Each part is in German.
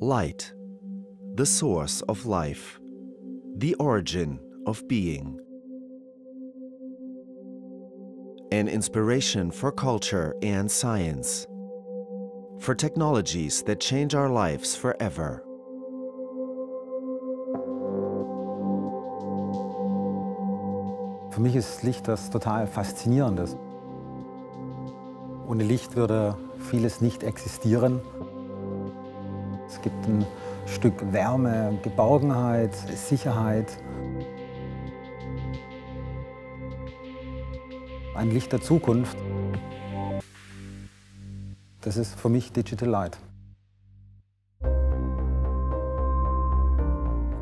Light, the source of life, the origin of being. An inspiration for culture and science, for technologies that change our lives forever. Für mich ist Licht das total Faszinierendes. Ohne Licht würde vieles nicht existieren. Es gibt ein Stück Wärme, Geborgenheit, Sicherheit. Ein Licht der Zukunft. Das ist für mich Digital Light.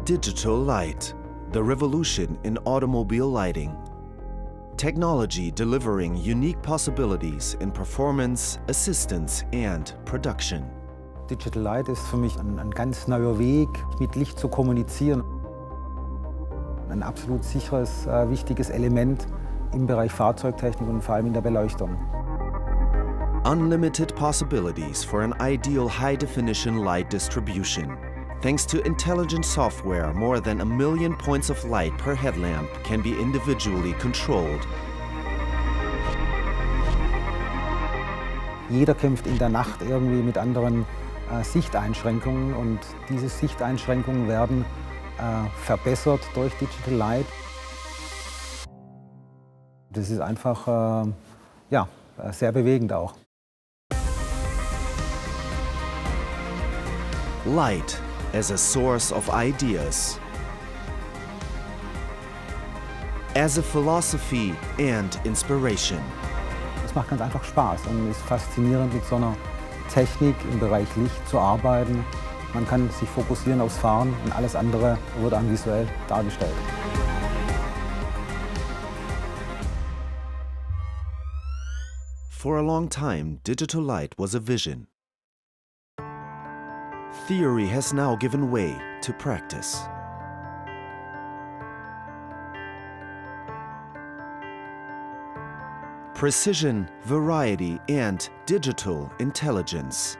Digital Light, the revolution in automobile lighting. Technology delivering unique possibilities in performance, assistance and production. Digital Light ist für mich ein, ein ganz neuer Weg, mit Licht zu kommunizieren. Ein absolut sicheres, äh, wichtiges Element im Bereich Fahrzeugtechnik und vor allem in der Beleuchtung. Unlimited possibilities for an ideal high-definition light distribution. Thanks to intelligent software, more than a million points of light per headlamp can be individually controlled. Jeder kämpft in der Nacht irgendwie mit anderen äh, Sichteinschränkungen und diese Sichteinschränkungen werden äh, verbessert durch Digital Light. Das ist einfach äh, ja, sehr bewegend auch. Light as a source of ideas, as a philosophy and inspiration. Es macht ganz einfach Spaß und ist faszinierend mit so einer Technik im Bereich Licht zu arbeiten. Man kann sich fokussieren aufs Fahren und alles andere wird dann visuell dargestellt. For a long time, digital light was a vision. Theory has now given way to practice. Precision, variety, and digital intelligence.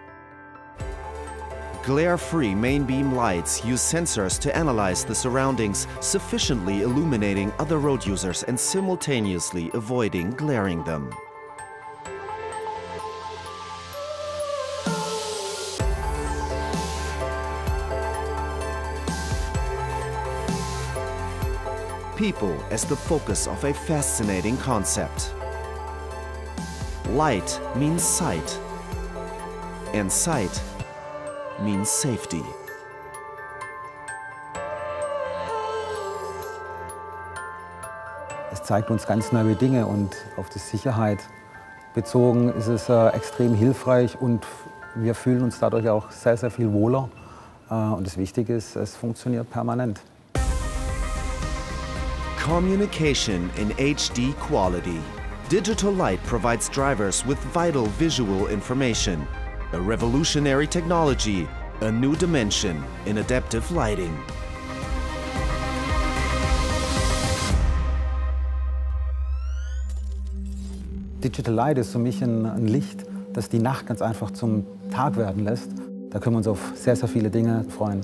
Glare-free main beam lights use sensors to analyze the surroundings, sufficiently illuminating other road users and simultaneously avoiding glaring them. People as the focus of a fascinating concept. Light means sight, and sight means safety. Es zeigt uns ganz neue Dinge und auf die Sicherheit bezogen ist es äh, extrem hilfreich und wir fühlen uns dadurch auch sehr, sehr viel wohler. Äh, und das Wichtige ist, es funktioniert permanent. Communication in HD quality. Digital light provides drivers with vital visual information. A revolutionary technology, a new dimension in adaptive lighting. Digital Light ist für mich ein, Licht, das die Nacht ganz einfach zum Tag werden lässt. Da können wir uns auf sehr, sehr viele Dinge freuen.